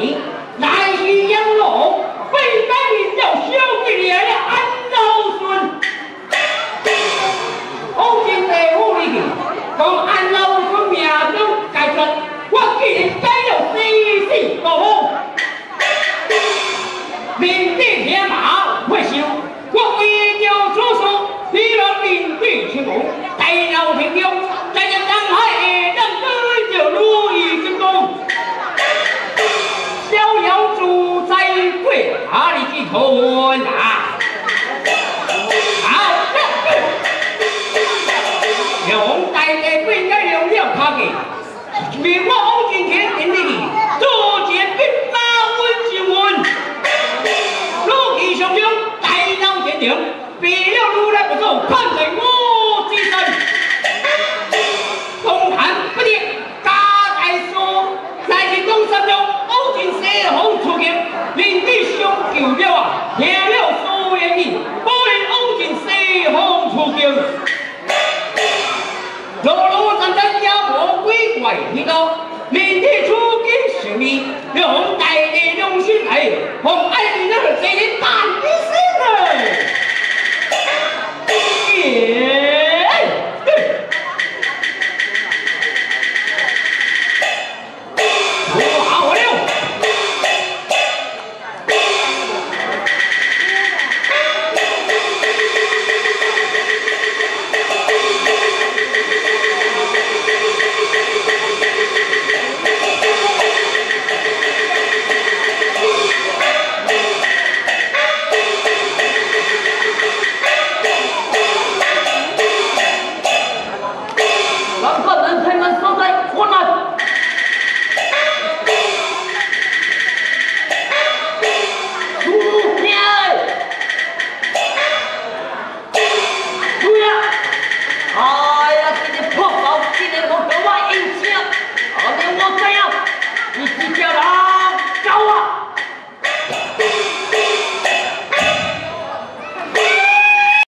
你，乃是英龙，非该你叫兄鬼爷的老孙。好心地里你，从恩老孙命中解脱，我既然该了死死保护。面对天马不休，我为叫左手，你了面对去龙，待老天将。哪里去投懒啊？好，兄弟们，大家用力拍鼓，别光往前走。